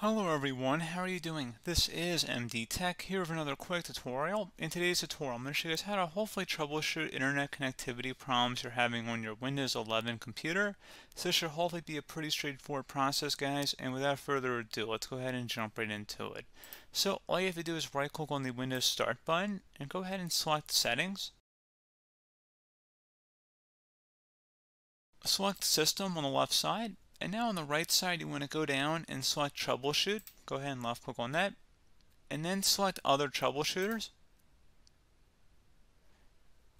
Hello everyone, how are you doing? This is MD Tech here with another quick tutorial. In today's tutorial, I'm going to show you guys how to hopefully troubleshoot internet connectivity problems you're having on your Windows 11 computer. So this should hopefully be a pretty straightforward process guys, and without further ado, let's go ahead and jump right into it. So all you have to do is right click on the Windows Start button and go ahead and select Settings. Select System on the left side and now on the right side, you want to go down and select Troubleshoot. Go ahead and left click on that. And then select Other Troubleshooters.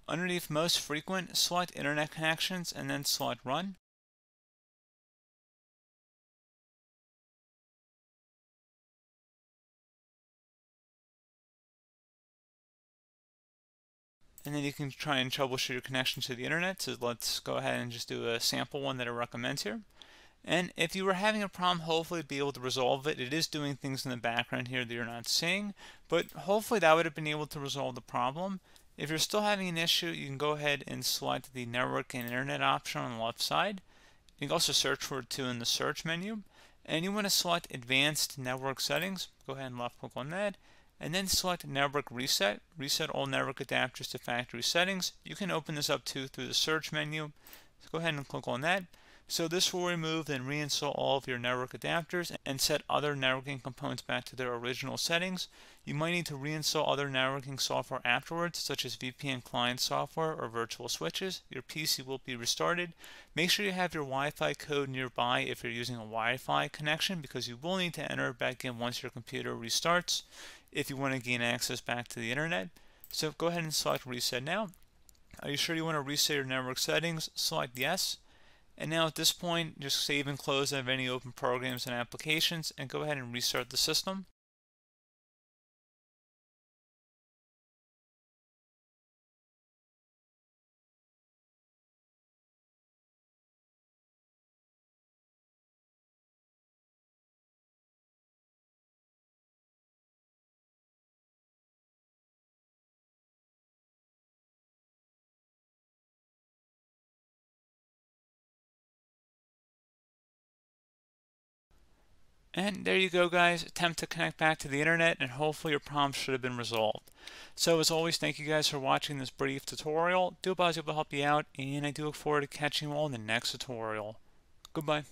Underneath Most Frequent, select Internet Connections and then select Run. and then you can try and troubleshoot your connection to the internet. So let's go ahead and just do a sample one that I recommend here. And if you were having a problem, hopefully be able to resolve it. It is doing things in the background here that you're not seeing, but hopefully that would have been able to resolve the problem. If you're still having an issue, you can go ahead and select the network and internet option on the left side. You can also search for it too in the search menu. And you want to select advanced network settings. Go ahead and left click on that. And then select network reset. Reset all network adapters to factory settings. You can open this up too through the search menu. So go ahead and click on that. So this will remove and reinstall all of your network adapters and set other networking components back to their original settings. You might need to reinstall other networking software afterwards, such as VPN client software or virtual switches. Your PC will be restarted. Make sure you have your Wi-Fi code nearby if you're using a Wi-Fi connection because you will need to enter it back in once your computer restarts if you want to gain access back to the internet. So go ahead and select reset now. Are you sure you want to reset your network settings? Select yes. And now at this point, just save and close of any open programs and applications and go ahead and restart the system. And there you go guys, attempt to connect back to the internet and hopefully your problem should have been resolved. So as always, thank you guys for watching this brief tutorial. Do hope I was able to help you out and I do look forward to catching you all in the next tutorial. Goodbye.